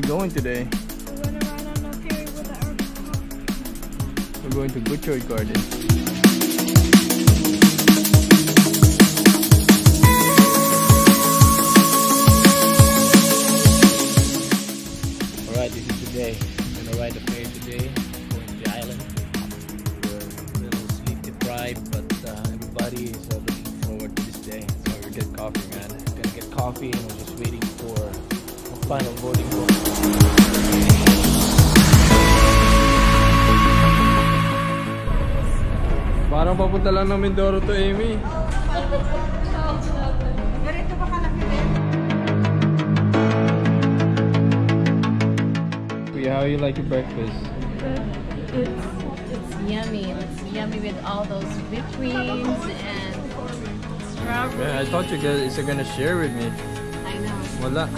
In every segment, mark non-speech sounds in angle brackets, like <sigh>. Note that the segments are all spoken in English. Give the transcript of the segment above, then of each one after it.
going today? We're gonna ride on a ferry with our We're going to Butchart Garden. Alright, this is today. I'm gonna ride the ferry today, going to the island. We're a little sleep deprived, but uh, everybody is uh, looking forward to this day. So we get coffee, man. Gonna get coffee and we're just waiting final boarding book. Parang papunta lang ng Mindoro to Amy. Ganito ba kalaki din? How you like your breakfast? It's, it's yummy. It's yummy with all those whipped creams and strawberries. Man, I thought you guys are gonna share with me. I know. Wala.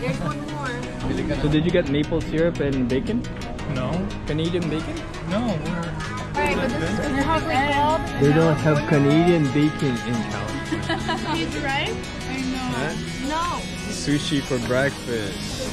There's one more. So did you get maple syrup and bacon? No, Canadian bacon? no, Alright, but this is chocolate. They don't have Canadian bacon in town. <laughs> Did you right? I know. No. Sushi for breakfast.